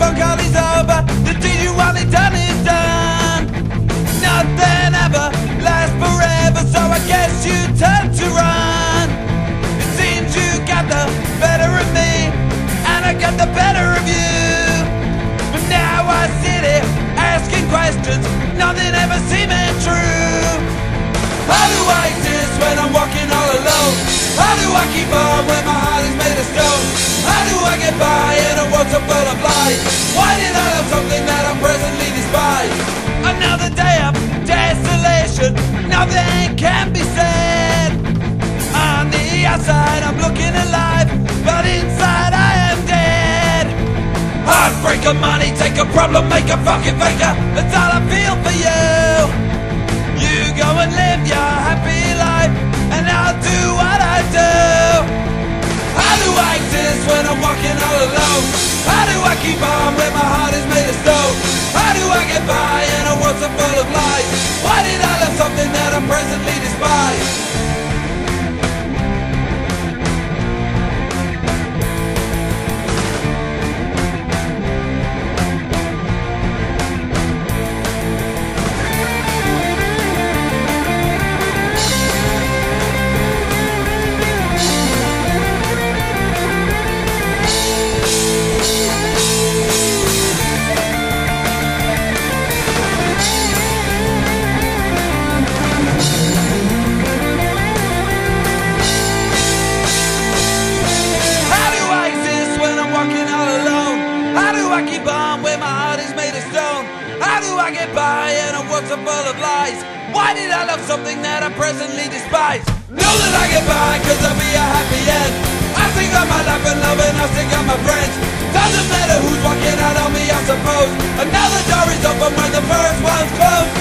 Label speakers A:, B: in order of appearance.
A: phone call is over. The deed you wanted done is done. Nothing ever lasts forever, so I guess you turn to run. Money, take a problem, make a fucking faker. That's all I feel for you. You go and live your happy life, and I'll do what I do. How do I exist when I'm walking all alone? How do I keep on when my heart is made of stone? How do I get by in a world so full of lies? Why did I love something that I presently despise? I keep on when my heart is made of stone? How do I get by in a world so full of lies? Why did I love something that I presently despise? Know that I get by cause I'll be a happy end I think of my life and love and I think of my friends Doesn't matter who's walking out on me I suppose Another door is open when the first one's closed